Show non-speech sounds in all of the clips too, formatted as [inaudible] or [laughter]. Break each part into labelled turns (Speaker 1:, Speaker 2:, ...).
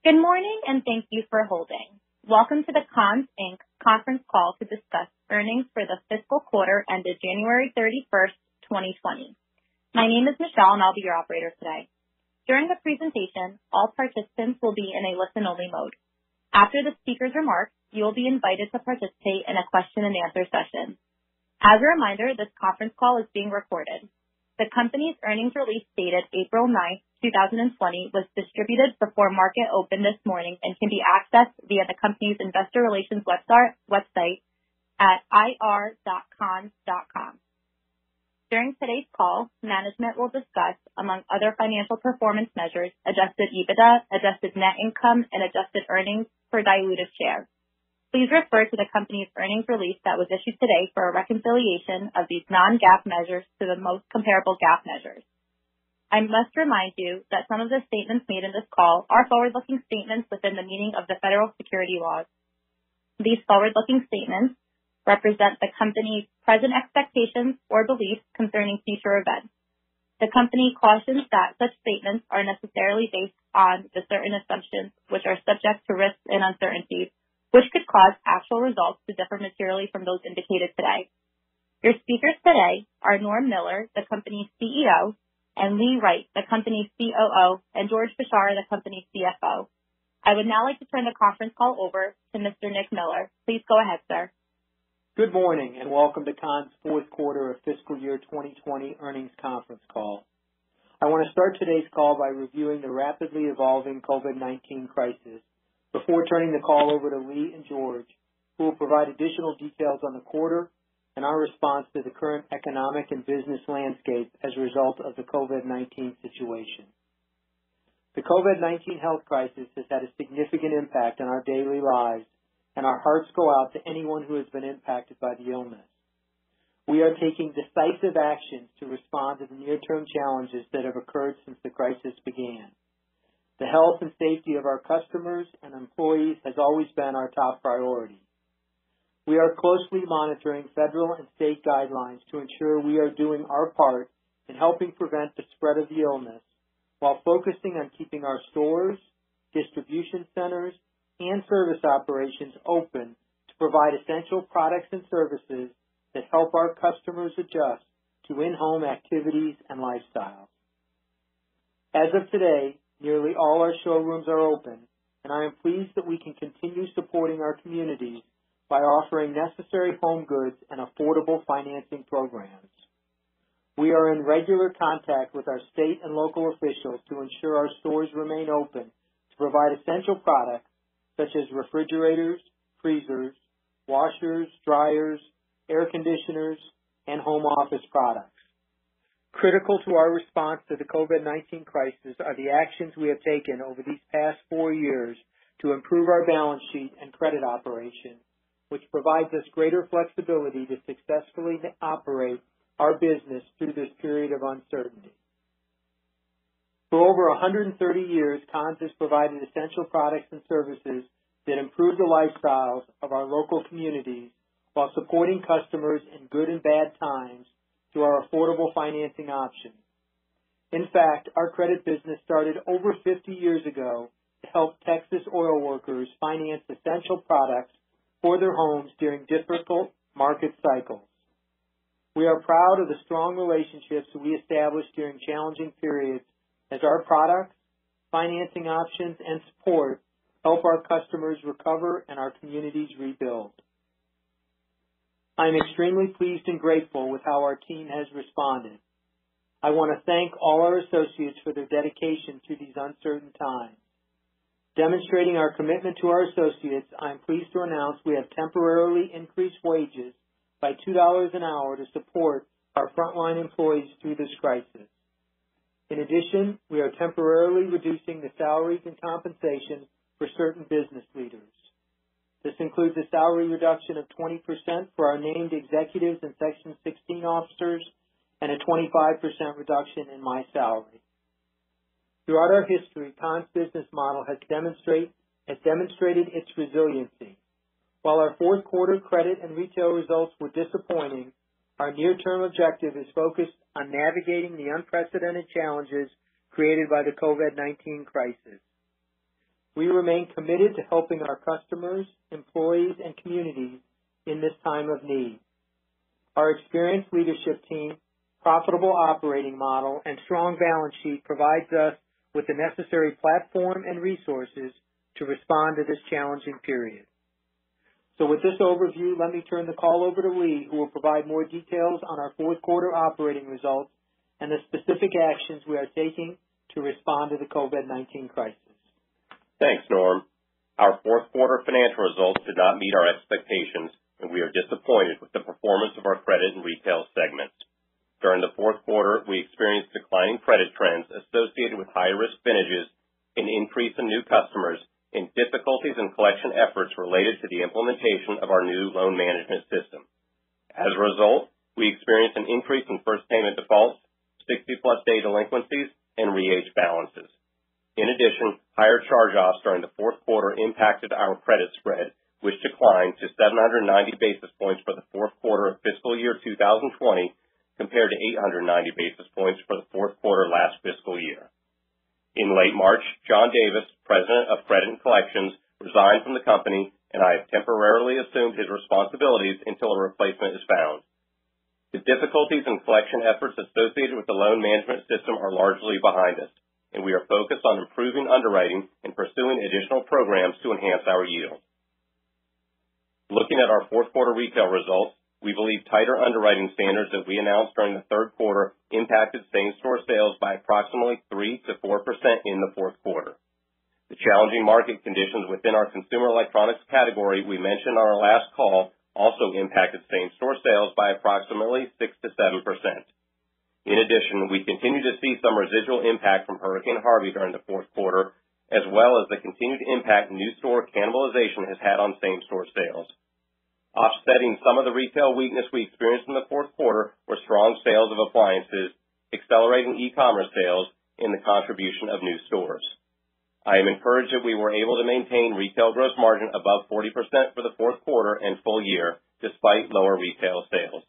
Speaker 1: Good morning, and thank you for holding. Welcome to the Conn's, Inc. conference call to discuss earnings for the fiscal quarter ended January 31st, 2020. My name is Michelle, and I'll be your operator today. During the presentation, all participants will be in a listen-only mode. After the speaker's remarks, you will be invited to participate in a question and answer session. As a reminder, this conference call is being recorded. The company's earnings release dated April 9th, 2020, was distributed before market open this morning and can be accessed via the company's investor relations website at ir.conns.com. During today's call, management will discuss, among other financial performance measures, adjusted EBITDA, adjusted net income, and adjusted earnings per diluted share. Please refer to the company's earnings release that was issued today for a reconciliation of these non-GAAP measures to the most comparable GAAP measures. I must remind you that some of the statements made in this call are forward-looking statements within the meaning of the federal securities laws. These forward-looking statements represent the company's present expectations or beliefs concerning future events. The company cautions that such statements are necessarily based on the certain assumptions, which are subject to risks and uncertainties, which could cause actual results to differ materially from those indicated today. Your speakers today are Norm Miller, the company's CEO, and Lee Wright, the company's COO, and George Bchara, the company's CFO. I would now like to turn the conference call over to Mr. Nick Miller. Please go ahead, sir.
Speaker 2: Good morning, and welcome to Conn's fourth quarter of fiscal year 2020 earnings conference call. I want to start today's call by reviewing the rapidly evolving COVID-19 crisis before turning the call over to Lee and George, who will provide additional details on the quarter and our response to the current economic and business landscape as a result of the COVID-19 situation. The COVID-19 health crisis has had a significant impact on our daily lives, and our hearts go out to anyone who has been impacted by the illness. We are taking decisive actions to respond to the near-term challenges that have occurred since the crisis began. The health and safety of our customers and employees has always been our top priority. We are closely monitoring federal and state guidelines to ensure we are doing our part in helping prevent the spread of the illness while focusing on keeping our stores, distribution centers, and service operations open to provide essential products and services that help our customers adjust to in-home activities and lifestyles. As of today, nearly all our showrooms are open, and I am pleased that we can continue supporting our communities by offering necessary home goods and affordable financing programs. We are in regular contact with our state and local officials to ensure our stores remain open to provide essential products such as refrigerators, freezers, washers, dryers, air conditioners, and home office products. Critical to our response to the COVID-19 crisis are the actions we have taken over these past four years to improve our balance sheet and credit operations, which provides us greater flexibility to successfully operate our business through this period of uncertainty. For over 130 years, Conn's has provided essential products and services that improve the lifestyles of our local communities while supporting customers in good and bad times through our affordable financing options. In fact, our credit business started over 50 years ago to help Texas oil workers finance essential products for their homes during difficult market cycles. We are proud of the strong relationships we established during challenging periods as our products, financing options, and support help our customers recover and our communities rebuild. I am extremely pleased and grateful with how our team has responded. I want to thank all our associates for their dedication through these uncertain times. Demonstrating our commitment to our associates, I am pleased to announce we have temporarily increased wages by $2 an hour to support our frontline employees through this crisis. In addition, we are temporarily reducing the salaries and compensation for certain business leaders. This includes a salary reduction of 20% for our named executives and Section 16 officers and a 25% reduction in my salary. Throughout our history, Conn's business model has demonstrate has demonstrated its resiliency. While our fourth quarter credit and retail results were disappointing, our near-term objective is focused on navigating the unprecedented challenges created by the COVID-19 crisis. We remain committed to helping our customers, employees, and communities in this time of need. Our experienced leadership team, profitable operating model, and strong balance sheet provides us with the necessary platform and resources to respond to this challenging period. So with this overview, let me turn the call over to Lee, who will provide more details on our fourth quarter operating results and the specific actions we are taking to respond to the COVID-19 crisis.
Speaker 3: Thanks, Norm. Our fourth quarter financial results did not meet our expectations, and we are disappointed with the performance of our credit and retail segments. During the fourth quarter, we experienced declining credit trends associated with high-risk vintages, an increase in new customers, and difficulties in collection efforts related to the implementation of our new loan management system. As a result, we experienced an increase in first payment defaults, 60-plus day delinquencies, and re-age balances. In addition, higher charge-offs during the fourth quarter impacted our credit spread, which declined to 790 basis points for the fourth quarter of fiscal year 2020 compared to 890 basis points for the fourth quarter last fiscal year. In late March, John Davis, President of Credit and Collections, resigned from the company, and I have temporarily assumed his responsibilities until a replacement is found. The difficulties in collection efforts associated with the loan management system are largely behind us, and we are focused on improving underwriting and pursuing additional programs to enhance our yield. Looking at our fourth quarter retail results, we believe tighter underwriting standards that we announced during the third quarter impacted same-store sales by approximately 3%-4% in the fourth quarter. The challenging market conditions within our consumer electronics category we mentioned on our last call also impacted same-store sales by approximately 6%-7%. In addition, we continue to see some residual impact from Hurricane Harvey during the fourth quarter, as well as the continued impact new store cannibalization has had on same-store sales. Offsetting some of the retail weakness we experienced in the fourth quarter were strong sales of appliances, accelerating e-commerce sales, and the contribution of new stores. I am encouraged that we were able to maintain retail gross margin above 40% for the fourth quarter and full year, despite lower retail sales.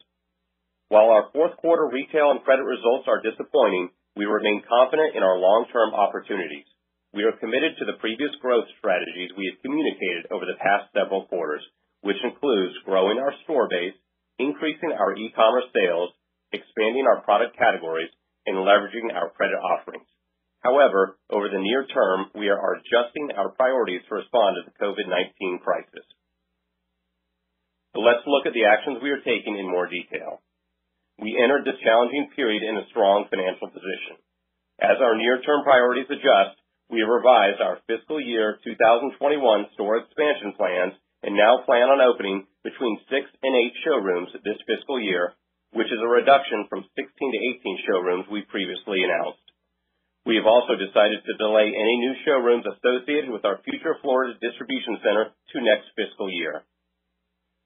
Speaker 3: While our fourth quarter retail and credit results are disappointing, we remain confident in our long-term opportunities. We are committed to the previous growth strategies we have communicated over the past several quarters, which includes growing our store base, increasing our e-commerce sales, expanding our product categories, and leveraging our credit offerings. However, over the near term, we are adjusting our priorities to respond to the COVID-19 crisis. Let's look at the actions we are taking in more detail. We entered this challenging period in a strong financial position. As our near-term priorities adjust, we have revised our fiscal year 2021 store expansion plans and now plan on opening between six and eight showrooms this fiscal year, which is a reduction from 16 to 18 showrooms we previously announced. We have also decided to delay any new showrooms associated with our future Florida distribution center to next fiscal year.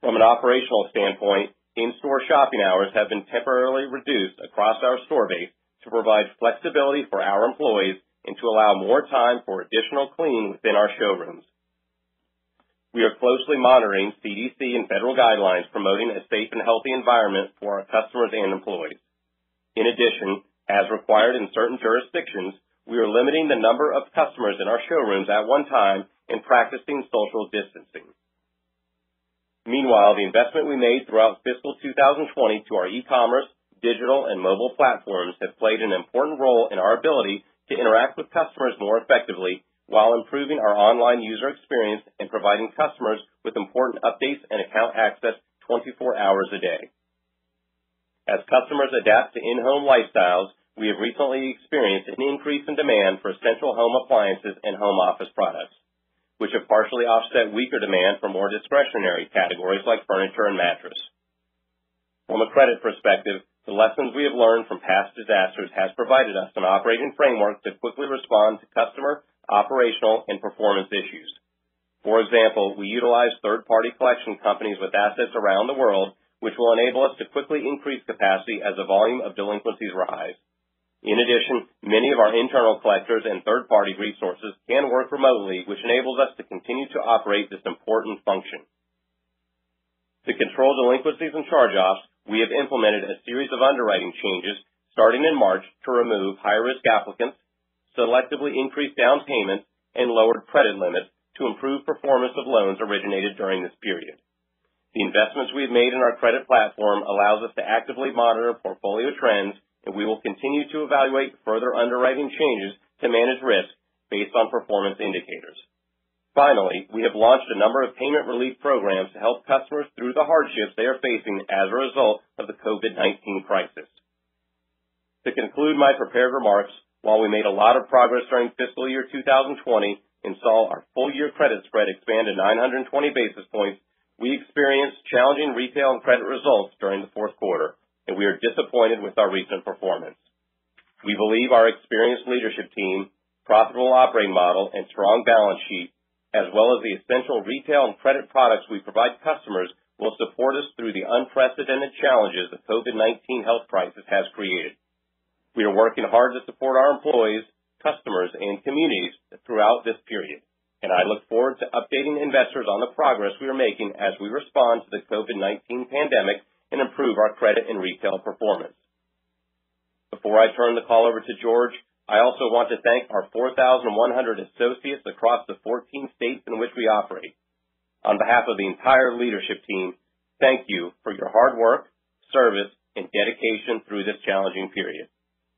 Speaker 3: From an operational standpoint, in-store shopping hours have been temporarily reduced across our store base to provide flexibility for our employees and to allow more time for additional cleaning within our showrooms. We are closely monitoring CDC and federal guidelines promoting a safe and healthy environment for our customers and employees. In addition, as required in certain jurisdictions, we are limiting the number of customers in our showrooms at one time and practicing social distancing. Meanwhile, the investment we made throughout fiscal 2020 to our e-commerce, digital, and mobile platforms have played an important role in our ability to interact with customers more effectively while improving our online user experience and providing customers with important updates and account access 24 hours a day. As customers adapt to in-home lifestyles, we have recently experienced an increase in demand for essential home appliances and home office products, which have partially offset weaker demand for more discretionary categories like furniture and mattress. From a credit perspective, the lessons we have learned from past disasters has provided us an operating framework to quickly respond to customer, operational, and performance issues. For example, we utilize third-party collection companies with assets around the world, which will enable us to quickly increase capacity as the volume of delinquencies rise. In addition, many of our internal collectors and third-party resources can work remotely, which enables us to continue to operate this important function. To control delinquencies and charge-offs, we have implemented a series of underwriting changes starting in March to remove high-risk applicants, selectively increase down payments, and lowered credit limits to improve performance of loans originated during this period. The investments we have made in our credit platform allows us to actively monitor portfolio trends, and we will continue to evaluate further underwriting changes to manage risk based on performance indicators. Finally, we have launched a number of payment relief programs to help customers through the hardships they are facing as a result of the COVID-19 crisis. To conclude my prepared remarks, while we made a lot of progress during fiscal year 2020 and saw our full-year credit spread expand to 920 basis points, we experienced challenging retail and credit results during the fourth quarter, and we are disappointed with our recent performance. We believe our experienced leadership team, profitable operating model, and strong balance sheet, as well as the essential retail and credit products we provide customers, will support us through the unprecedented challenges the COVID-19 health crisis has created. We are working hard to support our employees, customers, and communities throughout this period, and I look forward to updating investors on the progress we are making as we respond to the COVID-19 pandemic and improve our credit and retail performance. Before I turn the call over to George, I also want to thank our 4,100 associates across the 14 states in which we operate. On behalf of the entire leadership team, thank you for your hard work, service, and dedication through this challenging period.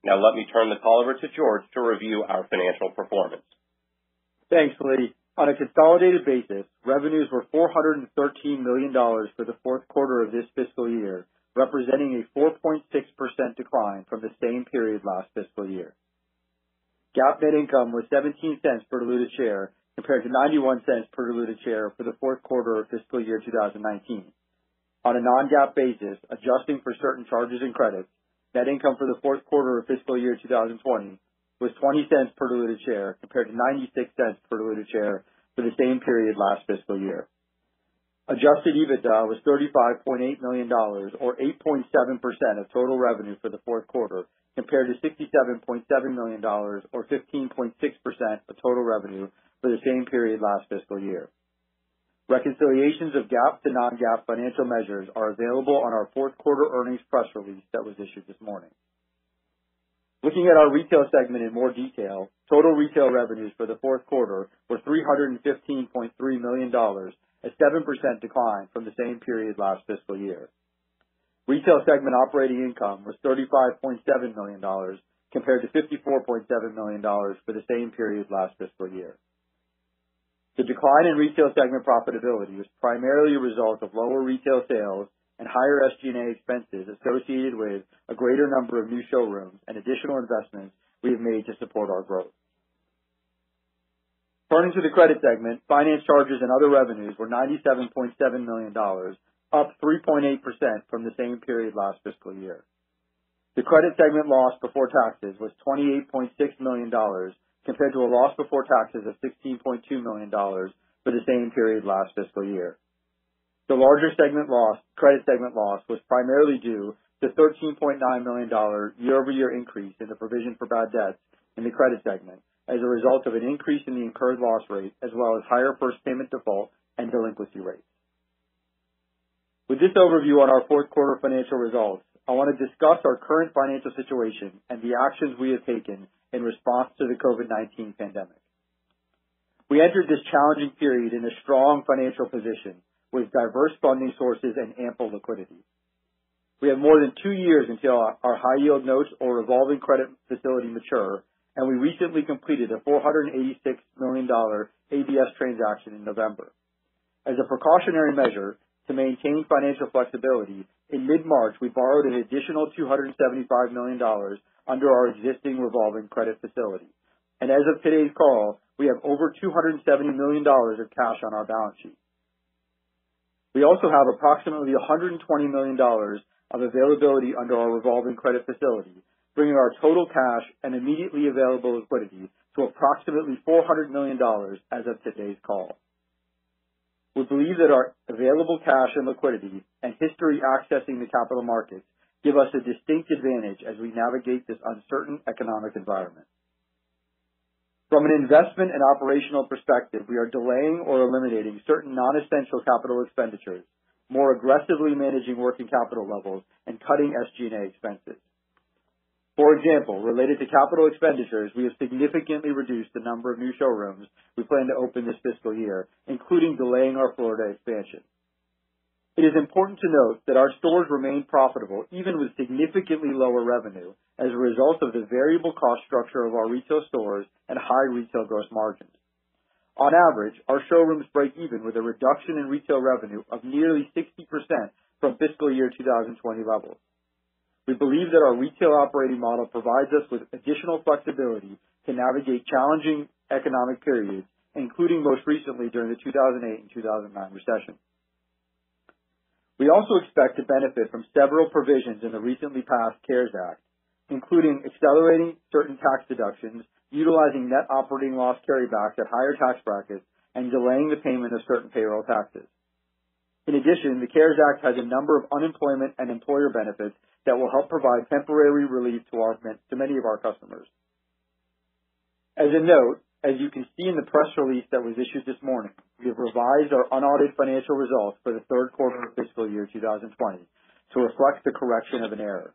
Speaker 3: Now let me turn the call over to George to review our financial performance.
Speaker 4: Thanks, Lee. On a consolidated basis, revenues were $413 million for the fourth quarter of this fiscal year, representing a 4.6% decline from the same period last fiscal year. GAAP net income was $0.17 per diluted share compared to $0.91 per diluted share for the fourth quarter of fiscal year 2019. On a non-GAAP basis, adjusting for certain charges and credits, net income for the fourth quarter of fiscal year 2020 was $0.20 per diluted share compared to $0.96 per diluted share for the same period last fiscal year. Adjusted EBITDA was $35.8 million, or 8.7% of total revenue for the fourth quarter, compared to $67.7 million, or 15.6% of total revenue for the same period last fiscal year. Reconciliations of GAAP to non-GAAP financial measures are available on our fourth quarter earnings press release that was issued this morning. Looking at our retail segment in more detail, total retail revenues for the fourth quarter were $315.3 million, a 7% decline from the same period last fiscal year. Retail segment operating income was $35.7 million compared to $54.7 million for the same period last fiscal year. The decline in retail segment profitability was primarily a result of lower retail sales and higher SG&A expenses associated with a greater number of new showrooms and additional investments we have made to support our growth. Turning to the credit segment, finance charges and other revenues were $97.7 million, up 3.8% from the same period last fiscal year. The credit segment loss before taxes was $28.6 million compared to a loss before taxes of $16.2 million for the same period last fiscal year. The larger segment loss, credit segment loss was primarily due to $13.9 million year-over-year increase in the provision for bad debts in the credit segment as a result of an increase in the incurred loss rate, as well as higher first payment default and delinquency rates. With this overview on our fourth quarter financial results, I want to discuss our current financial situation and the actions we have taken in response to the COVID-19 pandemic. We entered this challenging period in a strong financial position with diverse funding sources and ample liquidity. We have more than two years until our high-yield notes or revolving credit facility mature, and we recently completed a $486 million ABS transaction in November. As a precautionary measure to maintain financial flexibility, in mid-March, we borrowed an additional $275 million under our existing revolving credit facility. And as of today's call, we have over $270 million of cash on our balance sheet. We also have approximately $120 million of availability under our revolving credit facility, bringing our total cash and immediately available liquidity to approximately $400 million as of today's call. We believe that our available cash and liquidity and history accessing the capital markets give us a distinct advantage as we navigate this uncertain economic environment. From an investment and operational perspective, we are delaying or eliminating certain non-essential capital expenditures, more aggressively managing working capital levels, and cutting SG&A expenses. For example, related to capital expenditures, we have significantly reduced the number of new showrooms we plan to open this fiscal year, including delaying our Florida expansion. It is important to note that our stores remain profitable even with significantly lower revenue as a result of the variable cost structure of our retail stores and high retail gross margins. On average, our showrooms break even with a reduction in retail revenue of nearly 60% from fiscal year 2020 levels. We believe that our retail operating model provides us with additional flexibility to navigate challenging economic periods, including most recently during the 2008 and 2009 recession. We also expect to benefit from several provisions in the recently passed CARES Act, including accelerating certain tax deductions, utilizing net operating loss carrybacks at higher tax brackets, and delaying the payment of certain payroll taxes. In addition, the CARES Act has a number of unemployment and employer benefits that will help provide temporary relief to many of our customers. As a note, as you can see in the press release that was issued this morning, we have revised our unaudited financial results for the third quarter of fiscal year 2020 to reflect the correction of an error.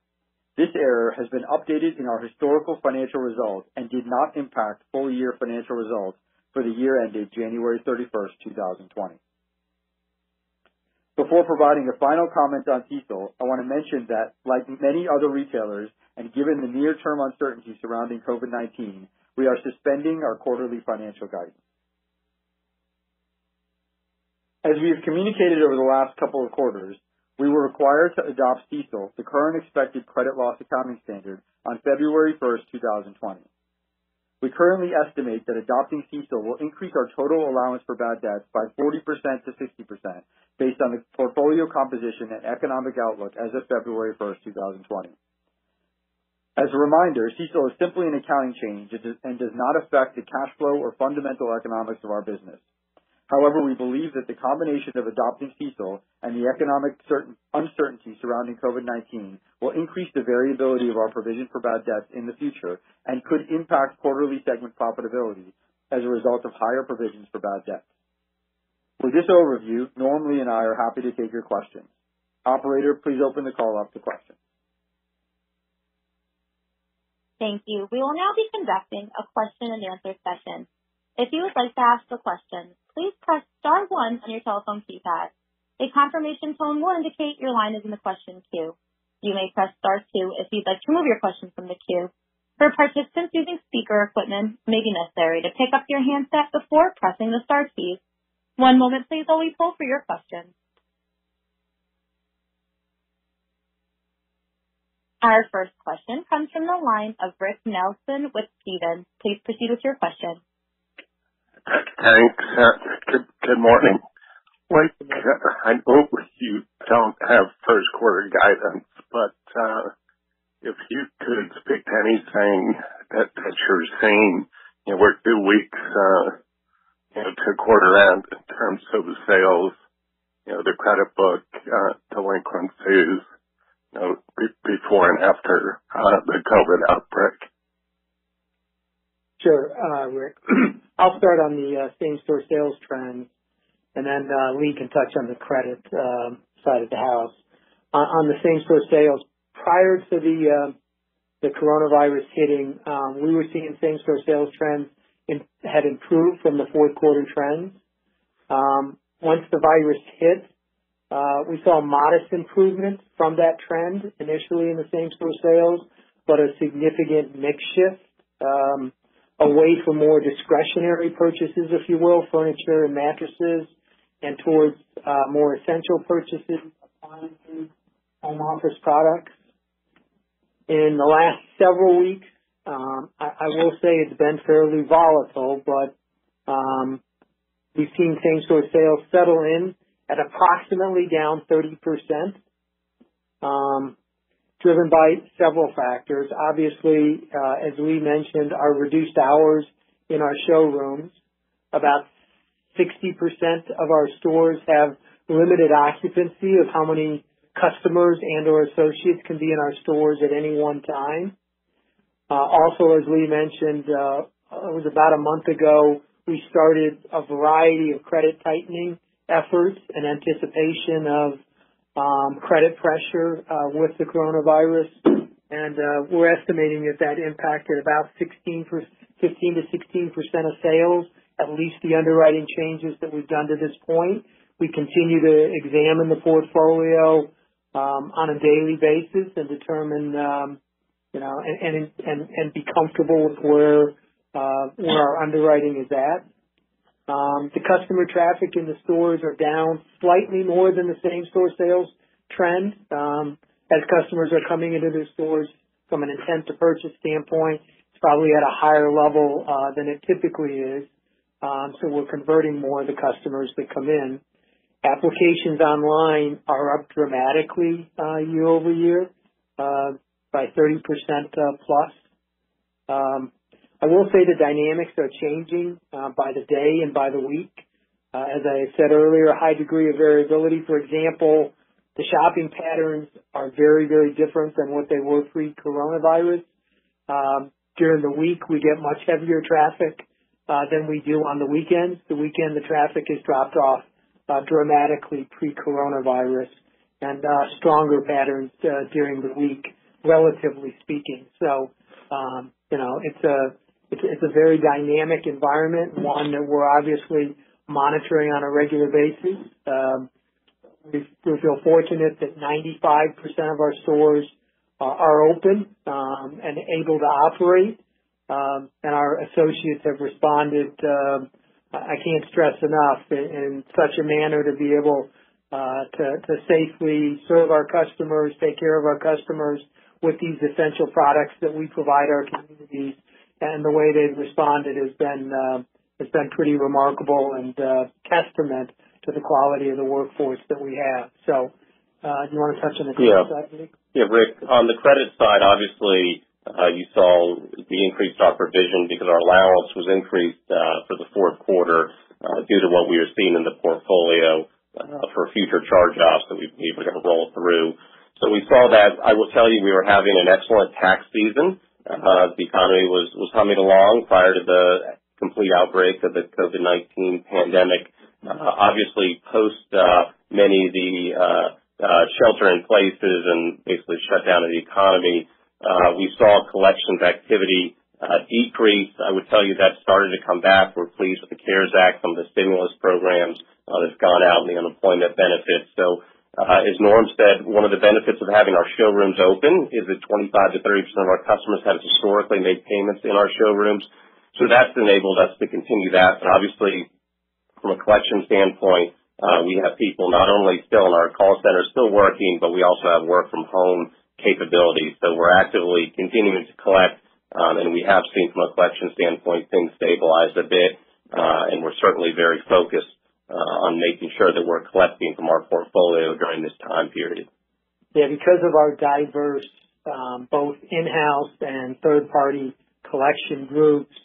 Speaker 4: This error has been updated in our historical financial results and did not impact full-year financial results for the year ended January 31st, 2020. Before providing a final comment on CECL, I want to mention that like many other retailers, and given the near-term uncertainty surrounding COVID-19, we are suspending our quarterly financial guidance. As we have communicated over the last couple of quarters, we were required to adopt CECL, the current expected credit loss accounting standard, on February 1st, 2020. We currently estimate that adopting CECL will increase our total allowance for bad debts by 40%-60% based on the portfolio composition and economic outlook as of February 1st, 2020. As a reminder, CECL is simply an accounting change and does not affect the cash flow or fundamental economics of our business. However, we believe that the combination of adopting CECL and the economic uncertainty surrounding COVID-19 will increase the variability of our provision for bad debts in the future and could impact quarterly segment profitability as a result of higher provisions for bad debts. With this overview, Norm, Lee, and I are happy to take your questions. Operator, please open the call up to questions.
Speaker 1: Thank you. We will now be conducting a question and answer session. If you would like to ask a question, please press star one on your telephone keypad. A confirmation tone will indicate your line is in the question queue. You may press star two if you'd like to remove your question from the queue. For participants using speaker equipment, it may be necessary to pick up your handset before pressing the star keys. One moment please while we poll for your questions. Our first question comes from the line of Rick Nelson with Stephens. Please proceed with your question.
Speaker 5: Thanks. Uh, good morning. I know you don't have first quarter guidance, but uh, if you could speak to anything that you're seeing. You know, we're two weeks uh, to quarter end in terms of sales, you know, the credit book delinquencies before and after the COVID outbreak.
Speaker 2: Sure, uh, Rick. [clears throat] I'll start on the same-store sales trends, and then Lee can touch on the credit side of the house. On the same-store sales, prior to the the coronavirus hitting, um, we were seeing same-store sales trends had improved from the fourth quarter trends. Um, Once the virus hit, Uh, we saw modest improvement from that trend initially in the same-store sales, but a significant mix shift um, away from more discretionary purchases, if you will, furniture and mattresses, and towards uh more essential purchases, appliances, home office products. In the last several weeks, um, I will say it's been fairly volatile, but um, we've seen same-store sales settle in at approximately down 30%, um, driven by several factors. Obviously, uh, as we mentioned, our reduced hours in our showrooms. About 60% of our stores have limited occupancy of how many customers and/or associates can be in our stores at any one time. Uh, also, as Lee mentioned, uh, it was about a month ago, we started a variety of credit tightening efforts in anticipation of um, credit pressure uh, with the coronavirus. and uh, we're estimating that that impacted about 16, 15 to 16 percent of sales, at least the underwriting changes that we've done to this point. We continue to examine the portfolio on a daily basis and determine um, you know, and and and and be comfortable with where uh, where our underwriting is at. Um, the customer traffic in the stores are down slightly more than the same-store sales trend. Um, as customers are coming into the stores from an intent to purchase standpoint, it's probably at a higher level uh, than it typically is. Um so we're converting more of the customers that come in. Applications online are up dramatically uh, year-over-year uh, by 30% plus. Um, I will say the dynamics are changing uh, by the day and by the week. Uh, as I said earlier, a high degree of variability. For example, the shopping patterns are very very different than what they were pre-coronavirus. Um, during the week, we get much heavier traffic uh, than we do on the weekends. The weekend, the traffic has dropped off dramatically pre-coronavirus and stronger patterns during the week, relatively speaking. So um, you know, it's a very dynamic environment, one that we're obviously monitoring on a regular basis. Um, we feel fortunate that 95% of our stores are open um, and able to operate. Um, and our associates have responded, I can't stress enough, in such a manner to be able uh, to safely serve our customers, take care of our customers with these essential products that we provide our communities. And the way they've responded has been uh, has been pretty remarkable and a testament to the quality of the workforce that we have. So, uh, do you want to touch on the credit side, Lee?
Speaker 3: Yeah, Rick, on the credit side, obviously, Uh, you saw the increased our provision because our allowance was increased uh, for the fourth quarter uh, due to what we were seeing in the portfolio uh, for future charge-offs that we believe are going to roll through. So we saw that. I will tell you, we were having an excellent tax season. The economy was was humming along prior to the complete outbreak of the COVID-19 pandemic. Obviously, post uh many of the uh uh shelter in places and basically shutdown of the economy, Uh we saw collections activity decrease. I would tell you that started to come back. We're pleased with the CARES Act, some of the stimulus programs that have gone out, and the unemployment benefits. As Norm said, one of the benefits of having our showrooms open is that 25%-30% of our customers have historically made payments in our showrooms. So that's enabled us to continue that. Obviously, from a collection standpoint, uh we have people not only still in our call center still working, but we also have work from home capabilities. So we're actively continuing to collect, and we have seen from a collection standpoint, things stabilize a bit. Uh and we're certainly very focused Uh, on making sure that we're collecting from our portfolio during this time period.
Speaker 2: Yeah, because of our diverse um, both in-house and third-party collection groups,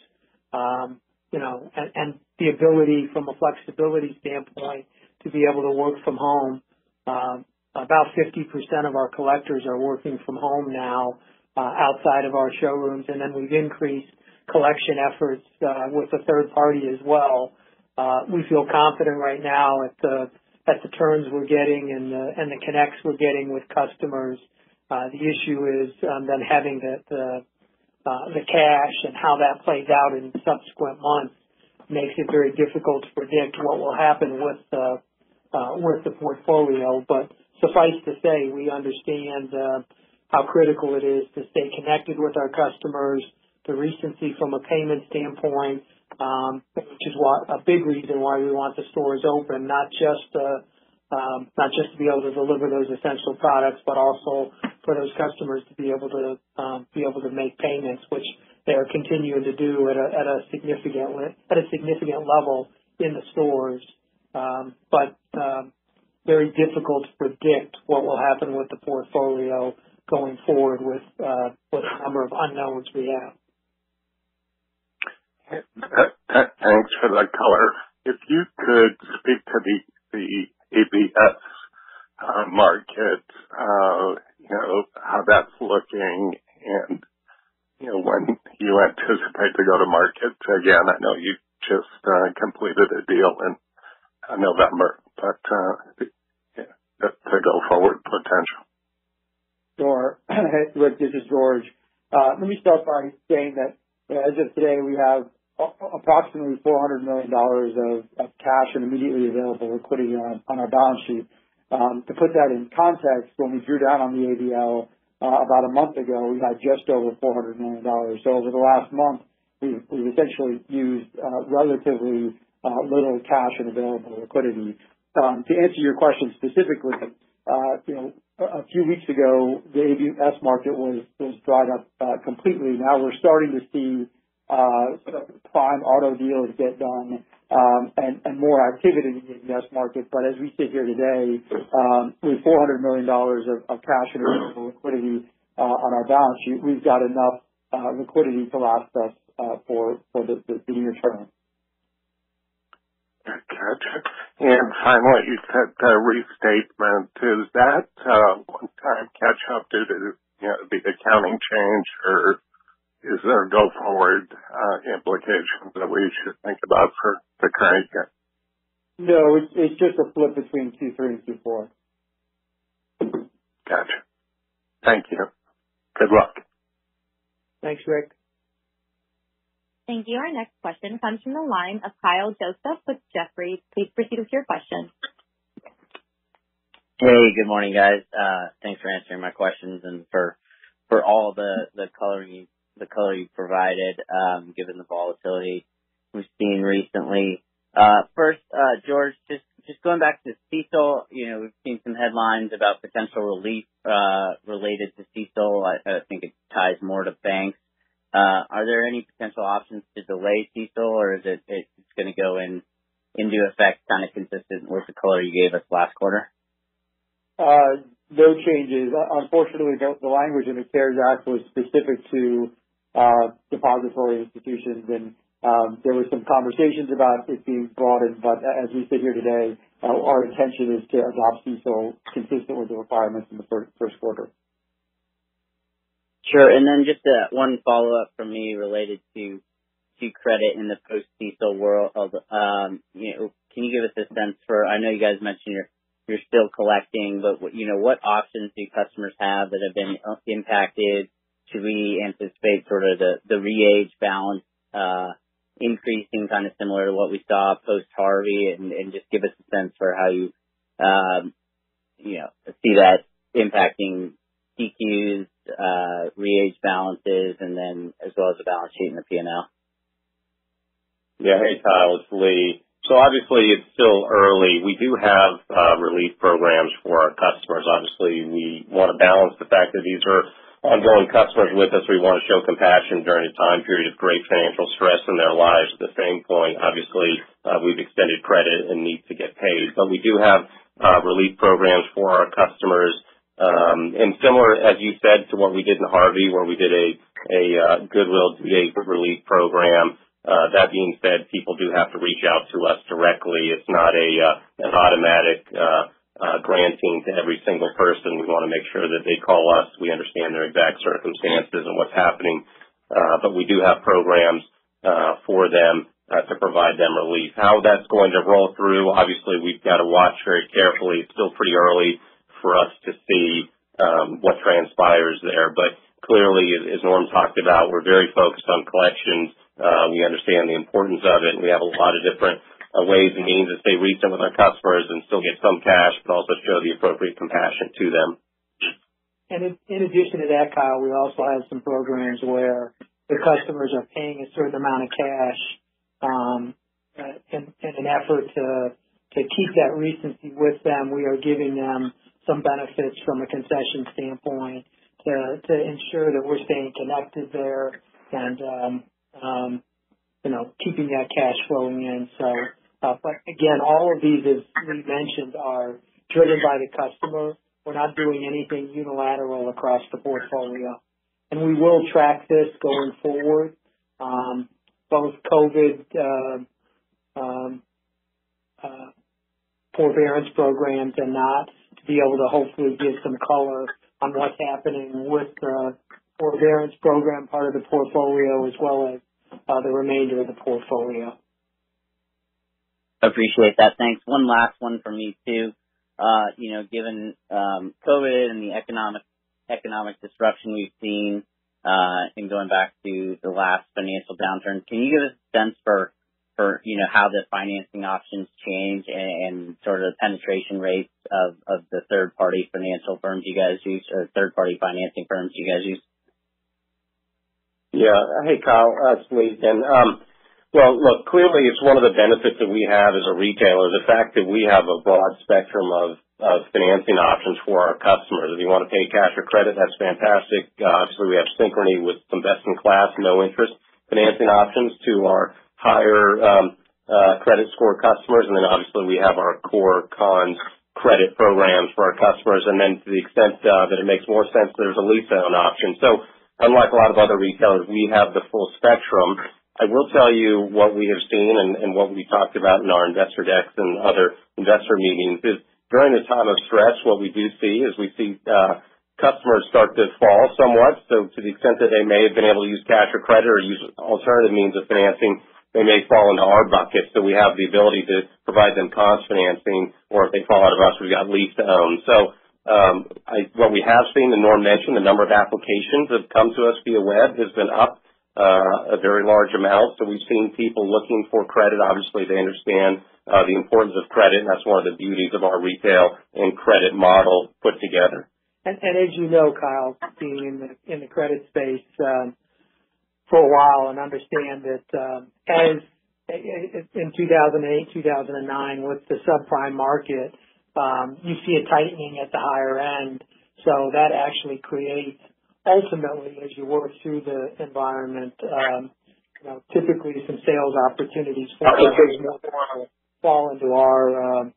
Speaker 2: um, you know, and the ability from a flexibility standpoint to be able to work from home. Um, about 50% of our collectors are working from home now uh, outside of our showrooms. And then we've increased collection efforts uh, with the third party as well. Uh, we feel confident right now at the at the turns we're getting and and the connects we're getting with customers. Uh, the issue is um, them having the uh, the cash and how that plays out in subsequent months makes it very difficult to predict what will happen with with the portfolio. But suffice to say, we understand how critical it is to stay connected with our customers, the recency from a payment standpoint, which is a big reason why we want the stores open, not just uh um not just to be able to deliver those essential products, but also for those customers to be able to um be able to make payments, which they are continuing to do at a at a significant at a significant level in the stores. But very difficult to predict what will happen with the portfolio going forward with the number of unknowns we have. [coughs]
Speaker 5: Thanks for the color. If you could speak to the ABS uh, market, uh, you know, how that's looking and you know when you anticipate to go to market again. I know you just uh, completed a deal in uh, November, but the go-forward potential.
Speaker 4: Sure. [clears throat] Rick, this is George. Let me start by saying that as of today, we have approximately $400 million of cash and immediately available liquidity on our balance sheet. Um, to put that in context, when we drew down on the ABL uh, about a month ago, we had just over $400 million. So over the last month, we've essentially used uh, relatively uh, little cash and available liquidity. Um, to answer your question specifically, uh you know a few weeks ago, the ABS market was dried up completely. Now we're starting to see prime auto deals get done, and more activity in the ABS market. But as we sit here today, um with $400 million of cash and available liquidity on our balance sheet, we've got enough liquidity to last us uh for the near term.
Speaker 5: Gotcha. Finally, you said the restatement. Is that one-time catch-up due to the accounting change, or is there go-forward uh, implications that we should think about for the current year?
Speaker 4: No, it's just a flip between Q3 and Q4.
Speaker 5: Gotcha. Thank you. Good luck.
Speaker 2: Thanks, Rick.
Speaker 1: Thank you. Our next question comes from the line of Kyle Joseph with Jefferies. Please proceed with your question.
Speaker 6: Hey, good morning, guys. Uh, thanks for answering my questions and for all the color you provided, um, given the volatility we've seen recently. Uh, first, uh, George, just just going back to CECL. You know, we've seen some headlines about potential relief uh, related to CECL. I think it ties more to banks. Are there any potential options to delay CECL, or is it going to go in into effect kind of consistent with the color you gave us last quarter?
Speaker 4: No changes. Unfortunately, the language in the CARES Act was specific to Uh, depository institutions, and um, there were some conversations about it being broadened. But as we sit here today, uh, our intention is to adopt CECL consistent with the requirements in the first quarter.
Speaker 6: Sure. And then just uh, one follow-up from me related to to credit in the post-CECL world. Um, you know, can you give us a sense for, I know you guys mentioned you're still collecting, but you know what options do customers have that have been impacted? Should we anticipate sort of the re-age balance uh, increasing kind of similar to what we saw post-Harvey? And, and just give us a sense for how you um, you know, see that impacting DQs, re-age balances, and then as well as the balance sheet and the P&L.
Speaker 3: Yeah. Hey, Kyle, it's Lee. So obviously it's still early. We do have uh, relief programs for our customers. Obviously, we want to balance the fact that these are ongoing customers with us. We want to show compassion during a time period of great financial stress in their lives. At the same point, obviously, uh, we've extended credit and need to get paid. But we do have uh, relief programs for our customers. Um and similar, as you said, to what we did in Harvey, where we did a uh, goodwill DA relief program. That being said, people do have to reach out to us directly. It's not an automatic granting to every single person. We want to make sure that they call us, we understand their exact circumstances and what's happening. Uh, but we do have programs uh, for them uh, to provide them relief. How that's going to roll through, obviously, we've got to watch very carefully. It's still pretty early for us to see um, what transpires there. But clearly, as Norm talked about, we're very focused on collections. Uh, We understand the importance of it, and we have a lot of different ways and means to stay recent with our customers and still get some cash, but also show the appropriate compassion to them.
Speaker 2: And in addition to that, Kyle, we also have some programs where the customers are paying a certain amount of cash um, in an effort to to keep that recency with them. We are giving them some benefits from a concession standpoint to to ensure that we're staying connected there and um, um, you know keeping that cash flowing in. But again, all of these, as we mentioned, are driven by the customer. We're not doing anything unilateral across the portfolio. And we will track this going forward, um, both COVID um um uh forbearance programs and not, to be able to hopefully give some color on what's happening with the forbearance program part of the portfolio as well as the remainder of the portfolio.
Speaker 6: Appreciate that. Thanks. One last one from me, too. Uh, you know, given um COVID and the economic economic disruption we've seen, uh, and going back to the last financial downturn, can you give us a sense for for, you know, how the financing options change and sort of penetration rates of of the third-party financial firms you guys use or third-party financing firms you guys use?
Speaker 3: Yeah. Hey, Kyle. It's Lee again. Well, look, clearly it's one of the benefits that we have as a retailer, the fact that we have a broad spectrum of of financing options for our customers. If you want to pay cash or credit, that's fantastic. Uh, Obviously, we have Synchrony with some best-in-class, no interest financing options to our higher um, uh, credit score customers. And then obviously we have our core Conn's credit programs for our customers. And then to the extent uh, that it makes more sense, there's a lease-own option. So, unlike a lot of other retailers, we have the full spectrum. I will tell you what we have seen and what we talked about in our investor decks and other investor meetings is during a time of stress, what we do see is we see uh customers start to fall somewhat. So to the extent that they may have been able to use cash or credit or use alternative means of financing, they may fall into our bucket. So we have the ability to provide them Conn's financing, or if they fall out of us, we've got lease-to-own. So um I what we have seen, and Norm mentioned, the number of applications that have come to us via web has been up Uh, a very large amount. So we've seen people looking for credit. Obviously, they understand uh, the importance of credit, and that's one of the beauties of our retail and credit model put together.
Speaker 2: And and as you know, Kyle, being in the credit space um, for a while and understand that um, as in 2008, 2009 with the subprime market, um, you see a tightening at the higher end. So that actually creates, ultimately, as you work through the environment, typically some sales opportunities fall into our um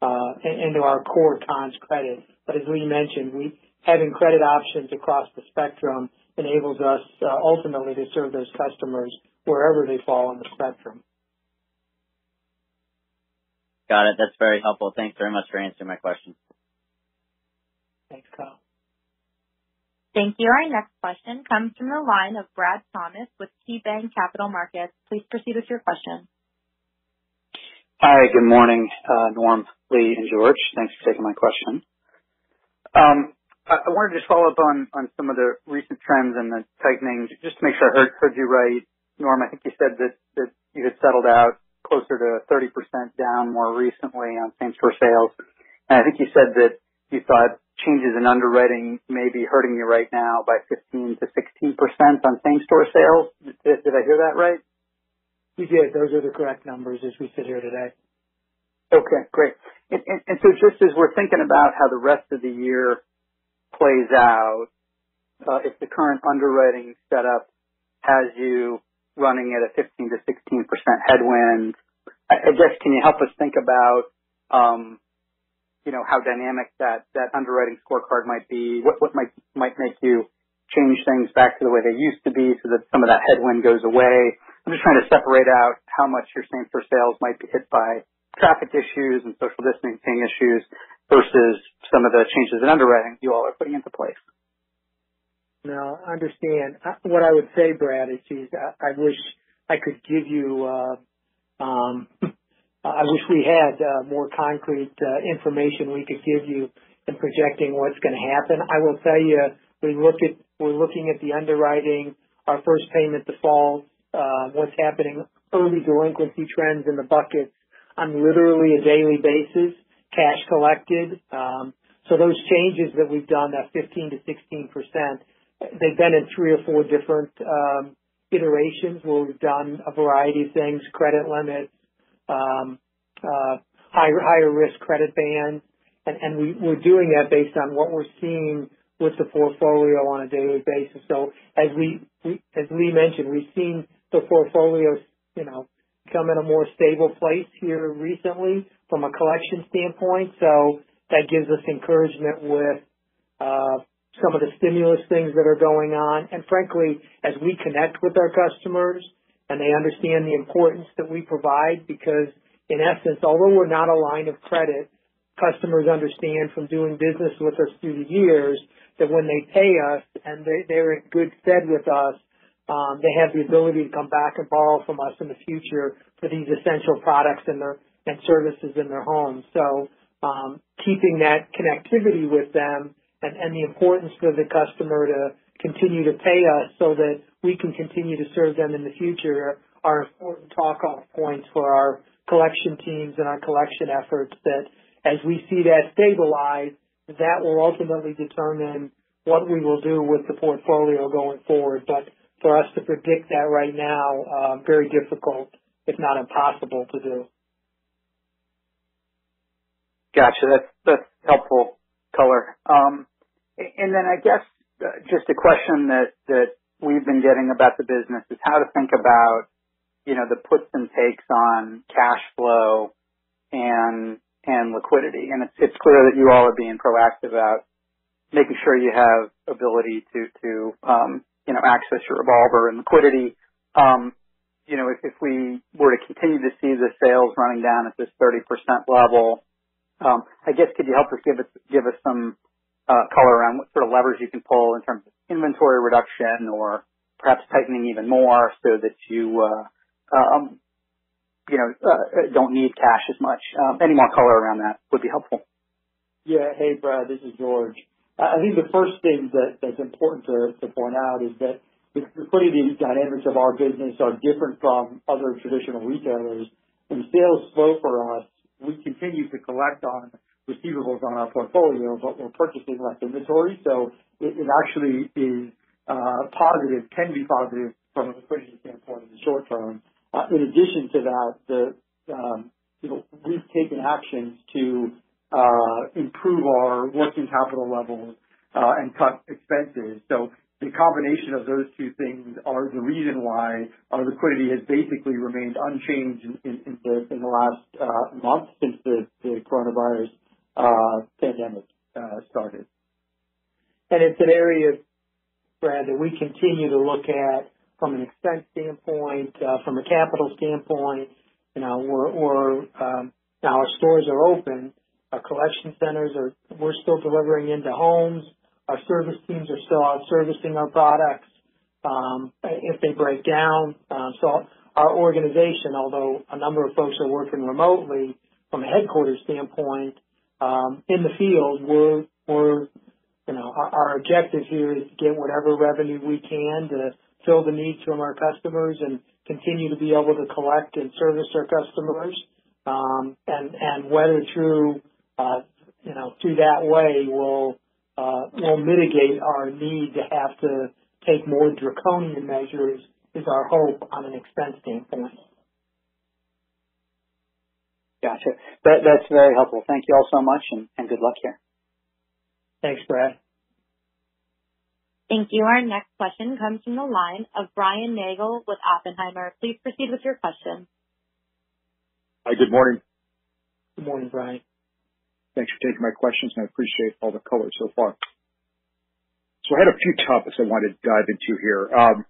Speaker 2: uh into our core Conn's credit. But as Lee mentioned, we having credit options across the spectrum enables us ultimately to serve those customers wherever they fall on the spectrum.
Speaker 6: Got it. That's very helpful. Thanks very much for answering my question.
Speaker 2: Thanks, Kyle.
Speaker 1: Thank you. Our next question comes from the line of Brad Thomas with KeyBanc Capital Markets. Please proceed with your question.
Speaker 7: Hi. Good morning, uh, Norm, Lee, and George. Thanks for taking my question. Um, I wanted to just follow up on some of the recent trends and the tightening, just to make sure I heard you right. Norm, I think you said that you had settled out closer to 30% down more recently on same-store sales. And I think you said that you thought changes in underwriting may be hurting you right now by 15%-16% on same-store sales. Did I hear that right?
Speaker 2: You did. Those are the correct numbers as we sit here today.
Speaker 7: Okay, great. And and so just as we're thinking about how the rest of the year plays out, uh, if the current underwriting setup has you running at a 15%-16% headwind, I guess, can you help us think about um, how dynamic that that underwriting scorecard might be? What what might might make you change things back to the way they used to be so that some of that headwind goes away? I'm just trying to separate out how much your same-store sales might be hit by traffic issues and social distancing issues versus some of the changes in underwriting you all are putting into place.
Speaker 2: No, I understand. Uh, what I would say, Brad, is uh, I wish uh, um, Uh, we had uh, more concrete uh, information we could give you in projecting what's going to happen. I will tell you, we look at we're looking at the underwriting, our first payment defaults, what's happening, early delinquency trends in the buckets on literally a daily basis, cash collected. Um so those changes that we've done, that 15%-16%, they've been in three or four different um, iterations where we've done a variety of things, credit limits, higher higher risk credit bands. And, and We're doing that based on what we're seeing with the portfolio on a daily basis. So as we as Lee mentioned, we've seen the portfolios come in a more stable place here recently from a collection standpoint. So that gives us encouragement with uh some of the stimulus things that are going on. And frankly, as we connect with our customers and they understand the importance that we provide, because in essence, although we're not a line of credit, customers understand from doing business with us through the years that when they pay us and they're in good stead with us, um, they have the ability to come back and borrow from us in the future for these essential products and their and services in their homes. So um, keeping that connectivity with them and, and the importance for the customer to continue to pay us so that we can continue to serve them in the future are important talk-off points for our collection teams and our collection efforts that as we see that stabilize, that will ultimately determine what we will do with the portfolio going forward. But for us to predict that right now, uh, very difficult, if not impossible to do.
Speaker 7: Gotcha. That's helpful color. Um, and then I guess uh, just a question that that we've been getting about the business is how to think about you know, the puts and takes on cash flow and and liquidity. And it's it's clear that you all are being proactive about making sure you have ability to to um, you know access your revolver and liquidity. Um, you know, if we were to continue to see the sales running down at this 30% level, I guess could you help us give us give us some Uh, color around what sort of levers you can pull in terms of inventory reduction or perhaps tightening even more so that you uh, uh um you know uh, don't need cash as much? Um, any more color around that would be helpful.
Speaker 4: Yeah. Hey, Brad, this is George. I think the first thing that's important to point out is that the liquidity dynamics of our business are different from other traditional retailers. When sales slow for us, we continue to collect on receivables on our portfolio, but we're purchasing less inventory. So it actually is uh, positive, can be positive from a liquidity standpoint in the short term. Uh, in addition to that, um, we've taken actions to uh, improve our working capital levels and cut expenses. So the combination of those two things are the reason why our liquidity has basically remained unchanged in the last month since the coronavirus Uh, pandemic uh, started.
Speaker 2: And it's an area, Brad, that we continue to look at from an expense standpoint, uh, from a capital standpoint. You know, we're um, now our stores are open. Our collection centers, are we're still delivering into homes. Our service teams are still out servicing our products um, if they break down. Um, so our organization, although a number of folks are working remotely from a headquarters standpoint, in the field, we're we're you know, our our objective here is to get whatever revenue we can to fill the needs from our customers and continue to be able to collect and service our customers. Weather through uh you know, through that way we'll uh will mitigate our need to have to take more draconian measures, is our hope on an expense standpoint.
Speaker 7: Got you. That's very helpful. Thank you all so much, and good luck here.
Speaker 2: Thanks, Brad.
Speaker 1: Thank you. Our next question comes from the line of Brian Nagel with Oppenheimer. Please proceed with your question.
Speaker 8: Hi, good morning.
Speaker 2: Good morning, Brian.
Speaker 8: Thanks for taking my questions, and I appreciate all the color so far. So I had a few topics I wanted to dive into here. Um,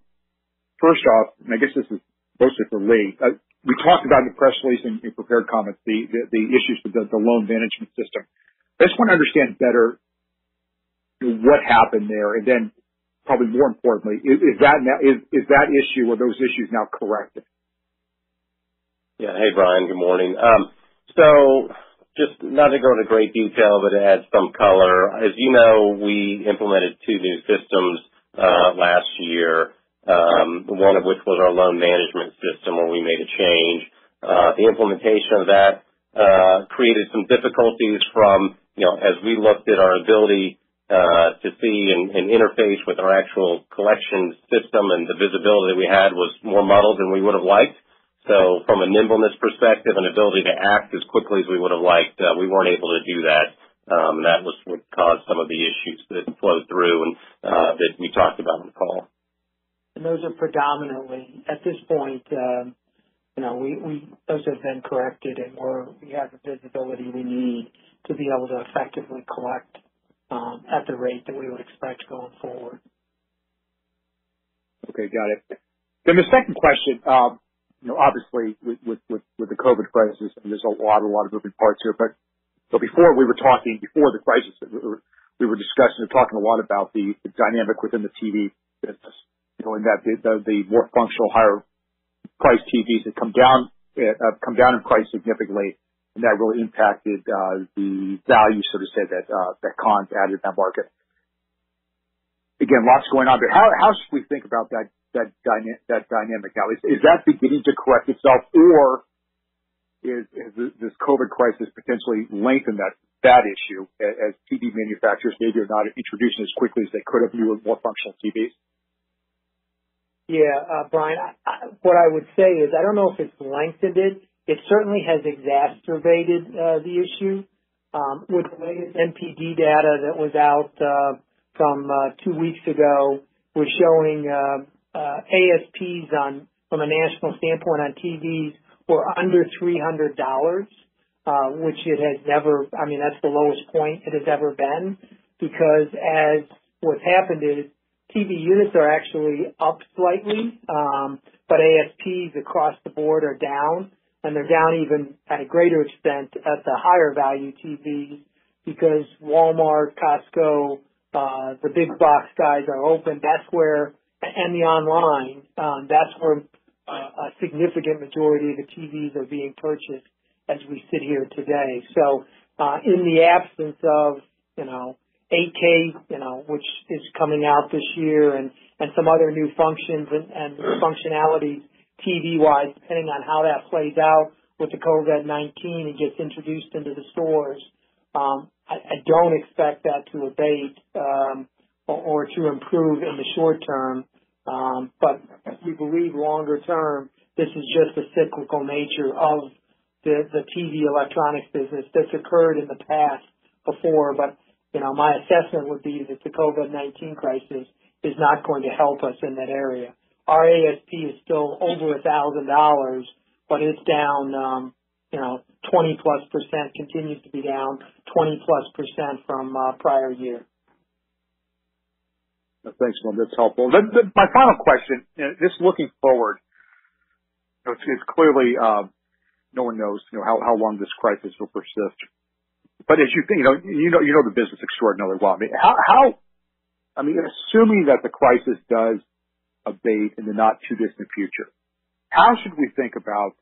Speaker 8: first off, and I guess this is mostly for Lee. Uh, We talked about in the press release and in prepared comments, the the issues with the loan management system. I just want to understand better what happened there, and then probably more importantly, is that now is is that issue or those issues now corrected?
Speaker 3: Yeah. Hey, Brian. Good morning. Um so just not to go into great detail, but to add some color. As you know, we implemented two new systems last year, one of which was our loan management system, where we made a change. Uh the implementation of that uh created some difficulties from you know as we looked at our ability uh to see and interface with our actual collection system and the visibility that we had was more muddled than we would have liked. So from a nimbleness perspective and ability to act as quickly as we would have liked, we weren't able to do that. That was what caused some of the issues that flowed through and uh that we talked about on the call.
Speaker 2: Those are predominantly, at this point, um you know we we those have been corrected, and we have the visibility we need to be able to effectively collect at the rate that we would expect going forward.
Speaker 8: Okay, got it. Then the second question, um, you know, obviously with with the COVID crisis, there's a lot a lot of moving parts here. But before we were talking, before the crisis, we were we were discussing and talking a lot about the dynamic within the TV business. In that the more functional, higher priced TVs have come down eh, have come down in price significantly. and that really impacted uh, the value, so to say, uh, that Conn's added in that market. Again, lots going on, but how should we think about that that dynamic now? Is that beginning to correct itself, or is this COVID crisis potentially lengthen that that issue as TV manufacturers maybe are not introducing as quickly as they could have newer, more functional TVs?
Speaker 2: Yeah. Uh, Brian, what I would say is, I don't know if it's lengthened it. It certainly has exacerbated uh, the issue. Um, with the latest NPD data that was out uh, from two weeks ago, was showing ASPs on from a national standpoint on TVs were under $300, which it has never. I mean, that's the lowest point it has ever been. Because as what's happened is TV units are actually up slightly, um, but ASPs across the board are down, and they're down even at a greater extent at the higher value TVs because Walmart, Costco, uh, the big box guys are open. That's where and the online, um, that's where uh, a significant majority of the TVs are being purchased as we sit here today. So uh in the absence of 8K, you know, which is coming out this year, and and some other new functions and and functionalities TV-wise, depending on how that plays out with the COVID-19 and gets introduced into the stores, I don't expect that to abate or to improve in the short term. Um but we believe longer term, this is just the cyclical nature of the the TV electronics business that's occurred in the past before. You know, my assessment would be that the COVID-19 crisis is not going to help us in that area. Our ASP is still over $1,000, but it's down, um, you know, 20%+, continues to be down 20%+ from uh, prior year.
Speaker 8: Thanks, Norm. That's helpful. My final question, just looking forward, it's clearly uh, no one knows you know, how, how long this crisis will persist. But as you think, you know you know, you know the business extraordinarily well. I mean, how, how, I mean, assuming that the crisis does abate in the not too distant future, how should we think about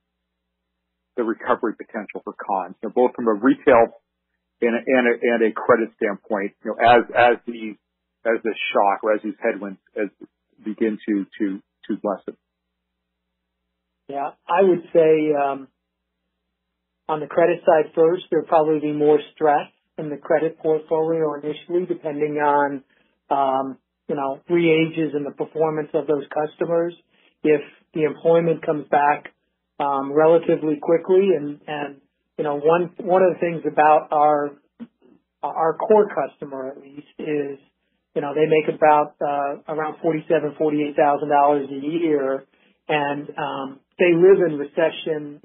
Speaker 8: the recovery potential for cons? Conn's, both from a retail and and a, and a credit standpoint, you know, as as these as this shock or as these headwinds as begin to to, to lessen?
Speaker 2: Yeah. I would say, um, on the credit side first, there'll probably be more stress in the credit portfolio initially, depending on um, you re-ages and the performance of those customers. If the employment comes back um, relatively quickly, and you know, one one of the things about our our core customer at least is, you know, they make about uh, around $47,000, $48,000 a year, and um, they live in recession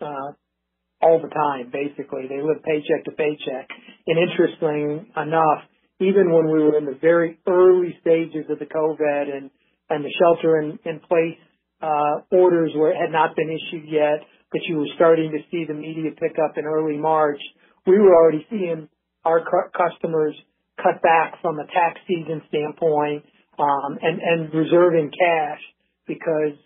Speaker 2: all the time, basically. They live paycheck to paycheck. Interestingly enough, even when we were in the very early stages of the COVID and and the shelter in in place orders were had not been issued yet, but you were starting to see the media pick up in early March, we were already seeing our cu- customers cut back from a tax season standpoint, um, and, and reserving cash because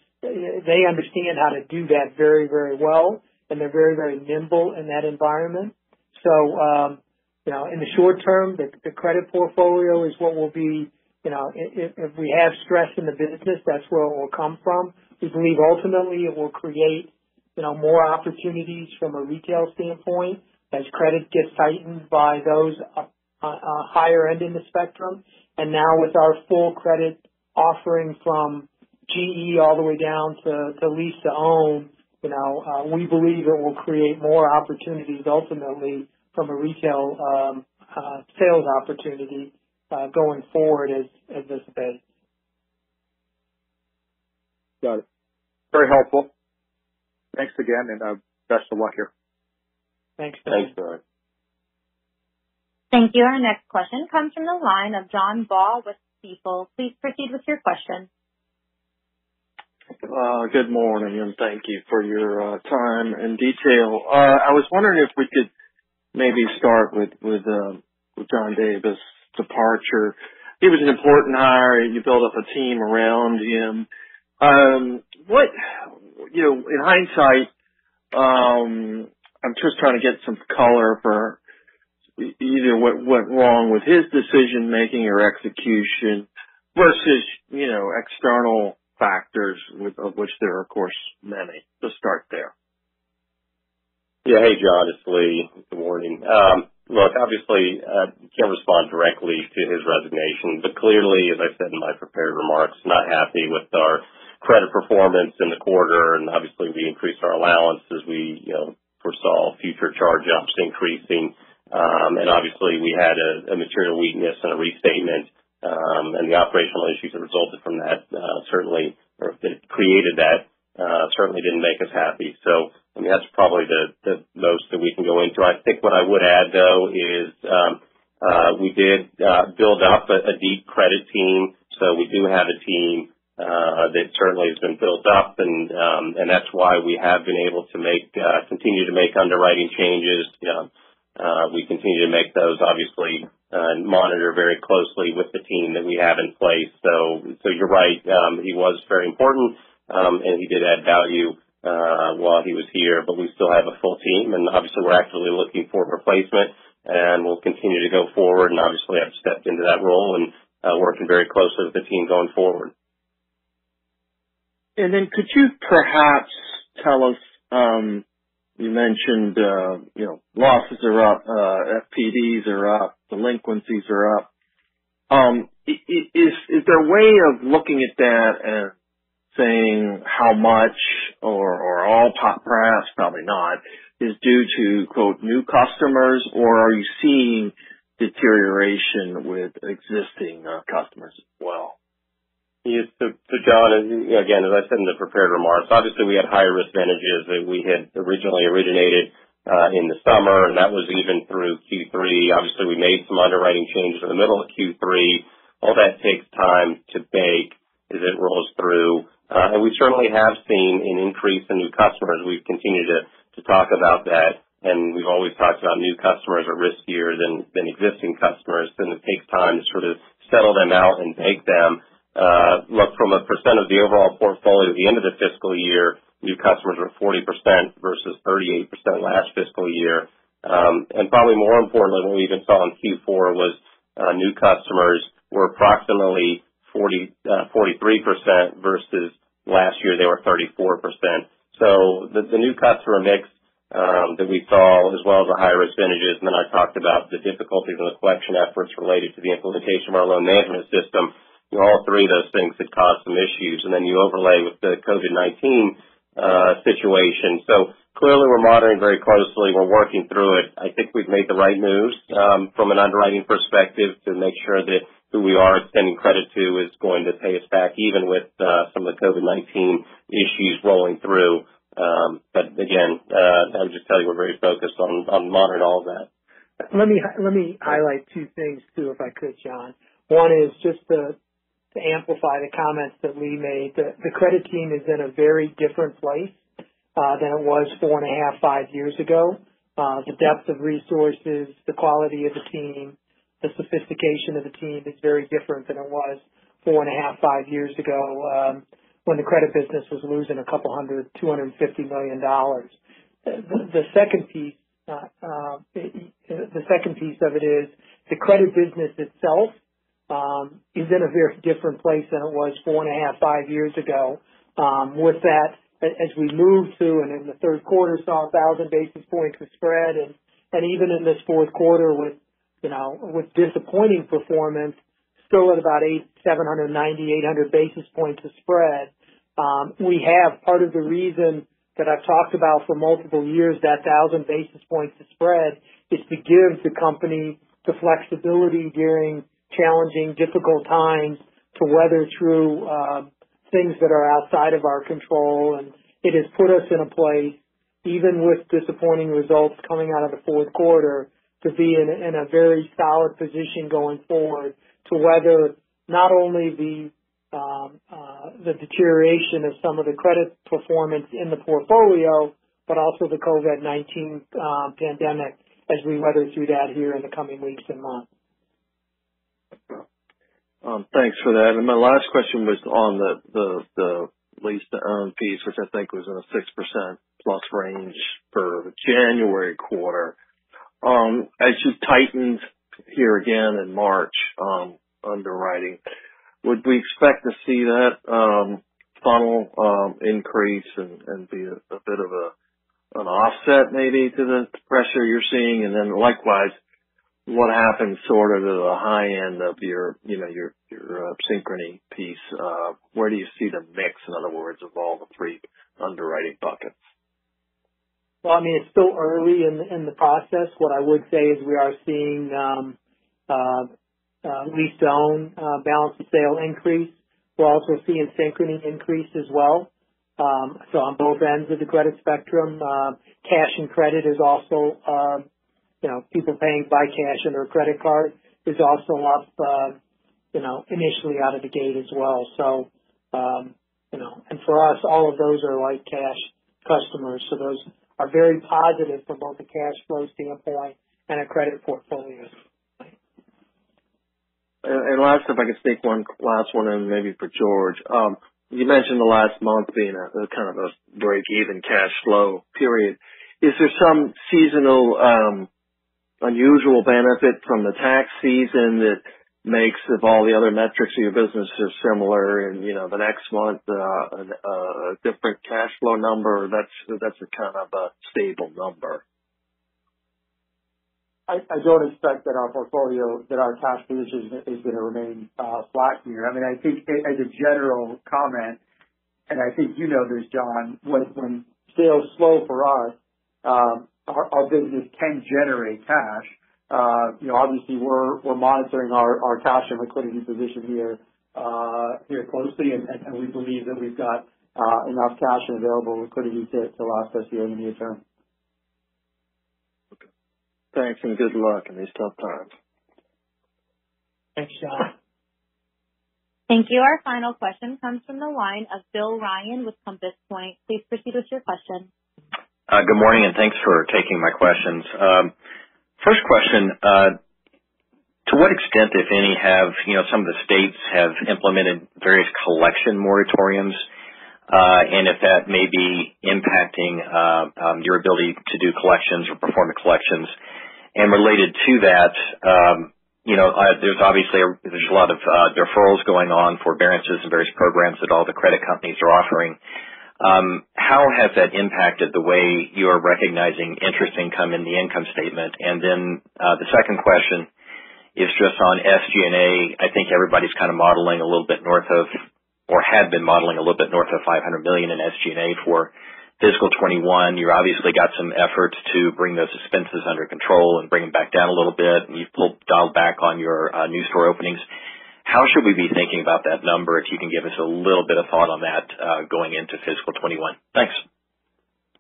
Speaker 2: they understand how to do that very very well, and they're very very nimble in that environment. So, um, you know, in the short term, the the credit portfolio is what will be, you know, if if we have stress in the business, that's where it will come from. We believe ultimately it will create you know, more opportunities from a retail standpoint as credit gets tightened by those higher end in the spectrum. And now with our full credit offering from GE all the way down to lease to own, you know, uh, we believe it will create more opportunities ultimately from a retail um, uh, sales opportunity uh, going forward as as this abates.
Speaker 8: Got it. Very helpful. Thanks again, and best of luck here.
Speaker 2: Thanks, Brian.
Speaker 3: Thanks, Brian.
Speaker 1: Thank you. Our next question comes from the line of John Baugh with Stifel. Please proceed with your question.
Speaker 9: Good morning, and thank you for your uh, time and detail. Uh, I was wondering if we could maybe start with with John Davis' departure. He was an important hire. You built up a team around him. Um, what you know, in hindsight, um, I'm just trying to get some color for either what went wrong with his decision making or execution versus, you know, external factors of which there are of course many. To start there.
Speaker 3: Yeah. Hey, John, it's Lee. Good morning. Um, look, obviously, uh, can't respond directly to his resignation, but clearly, as I said in my prepared remarks, not happy with our credit performance in the quarter, and obviously we increased our allowance as we, you know, foresaw future charge-offs increasing. Um, and obviously we had a material weakness and a restatement, and the operational issues that resulted from that, uh, certainly or that created that, uh, certainly didn't make us happy. So, I mean, that's probably the most that we can go into. I think what I would add, though, is, um, uh, we did build up a deep credit team. So we do have a team uh that certainly has been built up, and um and that's why we have been able to make continue to make underwriting changes. Uh, we continue to make those, obviously, uh, monitor very closely with the team that we have in place. So so you're right. Um, he was very important, um, and he did add value uh, while he was here, but we still have a full team, and obviously we're actively looking for a replacement, and we'll continue to go forward. And obviously, I've stepped into that role and uh, working very closely with the team going forward.
Speaker 9: And then could you perhaps tell us, um, you mentioned, uh, you know, losses are up, uh, FPDs are up, delinquencies are up. Um, is is there a way of looking at that and saying how much or or all perhaps, probably not, is due to, quote, "new customers," or are you seeing deterioration with existing uh, customers as well?
Speaker 3: Yes. So John, again, as I said in the prepared remarks, obviously we had higher risk vintages that we had originally originated uh, in the summer, and that was even through Q3. Obviously, we made some underwriting changes in the middle of Q3. All that takes time to bake as it rolls through. Uh, and We certainly have seen an increase in new customers. We've continued to talk about that, and we've always talked about new customers are riskier than than existing customers, and it takes time to sort of settle them out and bake them. Uh, look, from a percent of the overall portfolio at the end of the fiscal year, new customers were 40% versus 38% last fiscal year. Um, and Probably more importantly, what we even saw in Q4 was uh, new customers were approximately 43% uh, versus last year they were 34%. So The new customer mix um, that we saw, as well as the higher risk vintages, and then I talked about the difficulties in the collection efforts related to the implementation of our loan management system all three of those things had caused some issues. And then you overlay with the COVID-19 uh, situation. So clearly we're monitoring very closely. We're working through it. I think we've made the right moves um, from an underwriting perspective to make sure that who we are extending credit to is going to pay us back, even with uh, some of the COVID-19 issues rolling through. Um, but again, uh, I would just tell you we're very focused on, on monitoring all of that.
Speaker 2: Let me let me highlight two things too, if I could, John. One is just the to amplify the comments that Lee made. The, credit team is in a very different place uh, than it was four and a half, five years ago. Uh, the depth of resources, the quality of the team, the sophistication of the team is very different than it was four and a half, five years ago um, when the credit business was losing a couple hundred, two hundred and fifty million dollars. The, the second piece, uh, uh, the second piece of it is the credit business itself is in a very different place than it was four and a half, five years ago. Um, with that, as we moved to, and in the third quarter saw a thousand basis points of spread, and and even in this fourth quarter with you know with disappointing performance, still at about eight, 790, 800 basis points of spread. Um, we have part of the reason that I've talked about for multiple years that thousand basis points of spread is to give the company the flexibility during challenging, difficult times to weather through uh, things that are outside of our control. And it has put us in a place, even with disappointing results coming out of the fourth quarter, to be in, in a very solid position going forward to weather not only the um, uh, the deterioration of some of the credit performance in the portfolio, but also the COVID-19 uh, pandemic as we weather through that here in the coming weeks and months.
Speaker 9: Um, thanks for that. And my last question was on the the the lease to own piece, which I think was in a 6% plus range for the January quarter. Um, as you tightened here again in March, um, underwriting, would we expect to see that um, funnel increase and be a bit of a an offset maybe to the pressure you're seeing? And then likewise, what happens sort of to the high end of your you know, your your uh, Synchrony piece? Uh, where do you see the mix, in other words, of all the three underwriting buckets?
Speaker 2: Well, I mean, it's still early in the in the process. What I would say is we are seeing um, uh, uh, lease-to-own uh, balance of sale increase. We're also seeing Synchrony increase as well. Um, so on both ends of the credit spectrum. Uh, cash and credit is also, people paying by cash and their credit card is also up you know, initially out of the gate as well. So, um, you know, and for us, all of those are like cash customers. So those are very positive from both a cash flow standpoint and a credit portfolio.
Speaker 9: And last, if I could sneak one last one in maybe for George. Um you mentioned the last month being a kind of a break-even cash flow period. Is there some seasonal unusual benefit from the tax season that makes, if all the other metrics of your business are similar and, you know, the next month, uh, uh, a different cash flow number, or that's a kind of a stable number?
Speaker 4: I don't expect that our portfolio, that our cash position is going to remain uh, flat here. I mean, I think as a general comment, and I think you know this, John, when sales slow for us, um, our business can generate cash. Uh you know, obviously, we're we're monitoring our cash and liquidity position here uh here closely, and we believe that we've got enough cash and available liquidity to last us here in the near term.
Speaker 9: Okay. Thanks, and good luck in these tough times.
Speaker 2: Thanks, John.
Speaker 1: Thank you. Our final question comes from the line of Bill Ryan with Compass Point. Please proceed with your question.
Speaker 10: Uh, good morning, and thanks for taking my questions. Um, first question, uh, to what extent, if any, have you know some of the states have implemented various collection moratoriums, uh, and if that may be impacting um, your ability to do collections or perform the collections? And related to that, um, you know, uh there's obviously there's a lot of deferrals going on, forbearances and various programs that all the credit companies are offering. How has that impacted the way you are recognizing interest income in the income statement? And then uh the second question is just on SG&A. I think everybody's kind of modeling a little bit north of, or had been modeling a little bit north of 500 million in SG&A for fiscal 2021. You obviously got some efforts to bring those expenses under control and bring them back down a little bit, and you've dialed back on your new store openings. How should we be thinking about that number? If you can give us a little bit of thought on that uh, going into fiscal 2021. Thanks.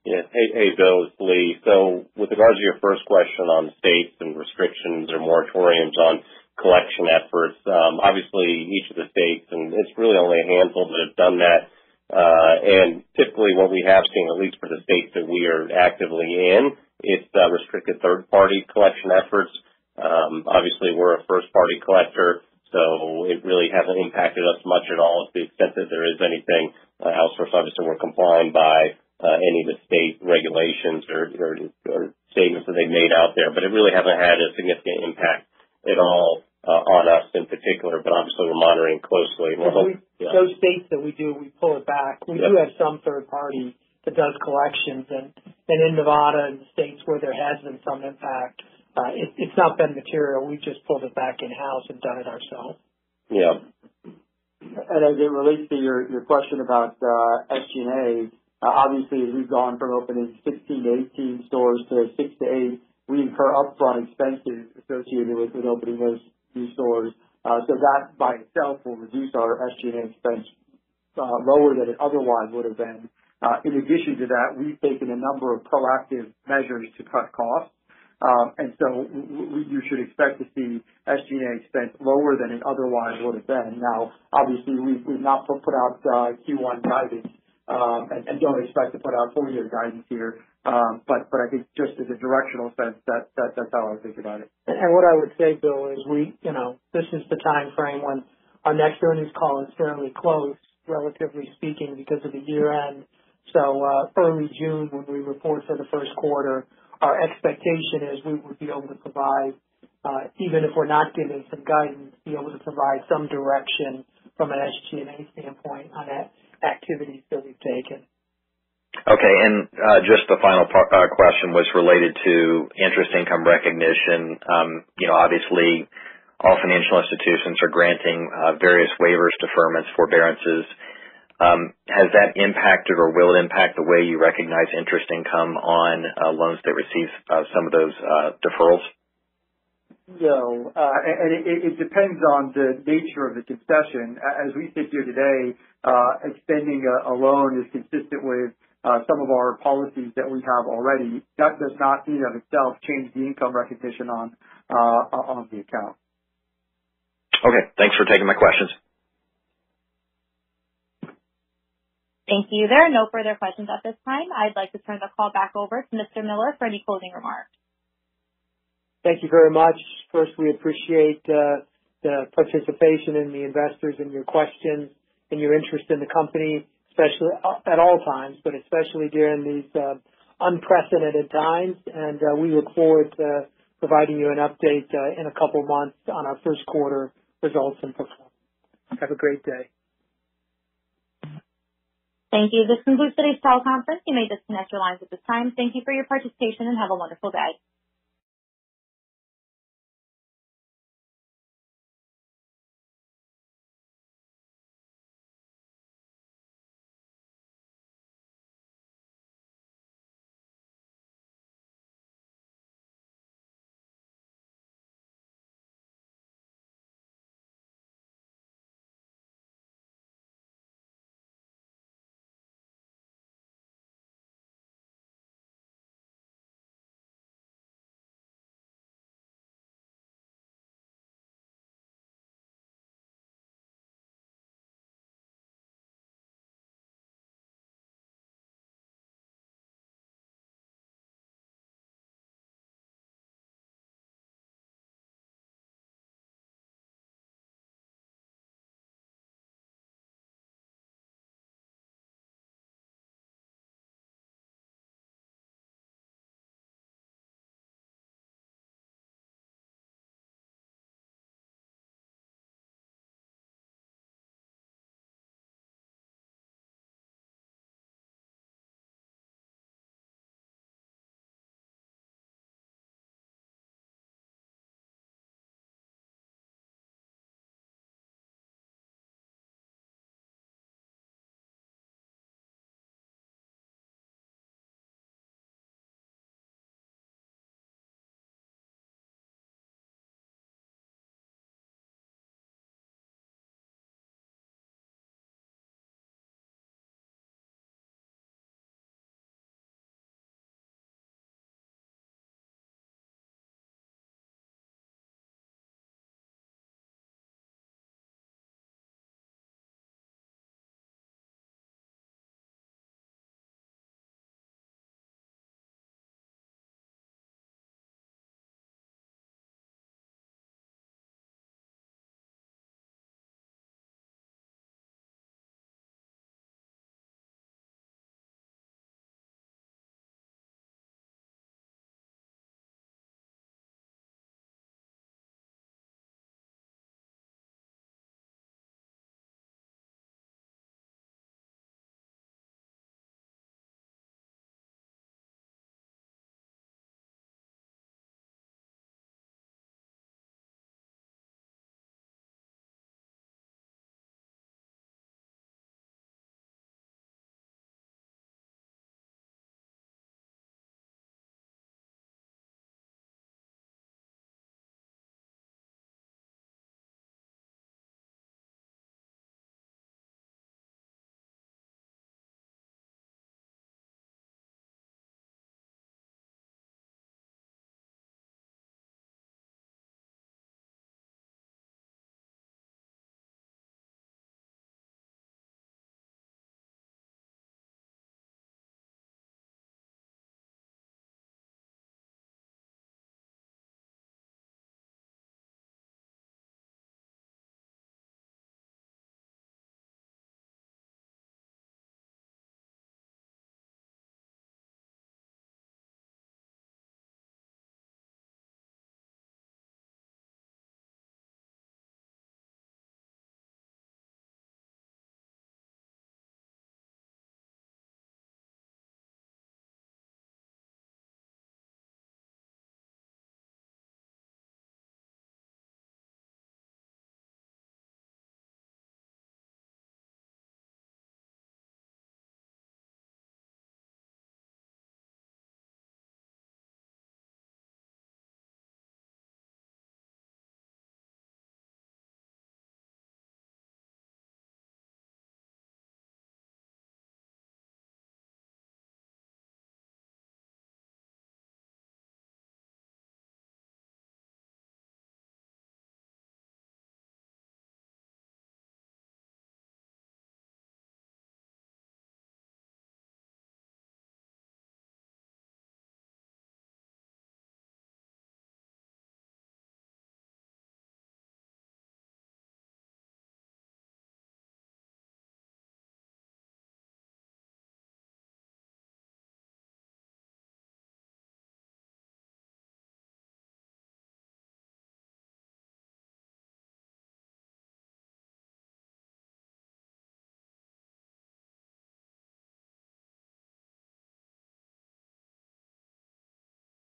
Speaker 3: Yeah. Hey, Bill, it's Lee. So with regards to your first question on states and restrictions or moratoriums on collection efforts, um, obviously each of the states, and it's really only a handful that have done that. Uh and typically what we have seen, at least for the states that we are actively in, it's uh, restricted third-party collection efforts. Um, obviously, we're a first-party collector, so it really hasn't impacted us much at all to the extent that there is anything uh, outsourced. Obviously, we're complying by uh, any of the state regulations or statements that they've made out there. But it really hasn't had a significant impact at all uh, on us in particular. But obviously, we're monitoring closely.
Speaker 2: Those states that we do, we pull it back. We do have some third party that does collections. And, and in Nevada and the states where there has been some impact, Uh, it's not been material. We've just pulled it back in-house and done it ourselves.
Speaker 3: Yeah.
Speaker 4: And as it relates to your your question about uh, SG&A, uh, obviously, as we've gone from opening 16-18 stores to six to eight, we incur upfront expenses associated with opening those new stores. So that by itself will reduce our SG&A expense lower than it otherwise would have been. In addition to that, we've taken a number of proactive measures to cut costs. And so you should expect to see SG&A expense lower than it otherwise would have been. Now, obviously, we've not put out Q1 guidance, and don't expect to put out full-year guidance here. Um but I think just as a directional sense, that that that's how I think about it.
Speaker 2: What I would say, Bill, is we you know, this is the timeframe when our next earnings call is fairly close, relatively speaking, because of the year-end. So uh early June, when we report for the first quarter, our expectation is we would be able to provide, even if we're not giving some guidance, be able to provide some direction from an SG&A standpoint on that activities that we've taken.
Speaker 10: Okay. And uh just the final question was related to interest income recognition. Um you know obviously, all financial institutions are granting various waivers, deferments, forbearances. Um, has that impacted or will it impact the way you recognize interest income on uh, loans that receive uh, some of those uh, deferrals?
Speaker 4: No. Uh and it depends on the nature of the concession. As we sit here today, extending a loan is consistent with some of our policies that we have already. That does not in and of itself change the income recognition on uh on the account.
Speaker 10: Okay. Thanks for taking my questions.
Speaker 1: Thank you. There are no further questions at this time. I'd like to turn the call back over to Mr. Miller for any closing remarks.
Speaker 2: Thank you very much. First, we appreciate uh, the participation in the investors and your questions and your interest in the company, especially uh, at all times, but especially during these uh, unprecedented times. And we look forward to providing you an update in a couple months on our first quarter results and performance. Have a great day.
Speaker 1: Thank you. This concludes today's teleconference. You may disconnect your lines at this time. Thank you for your participation, and have a wonderful day.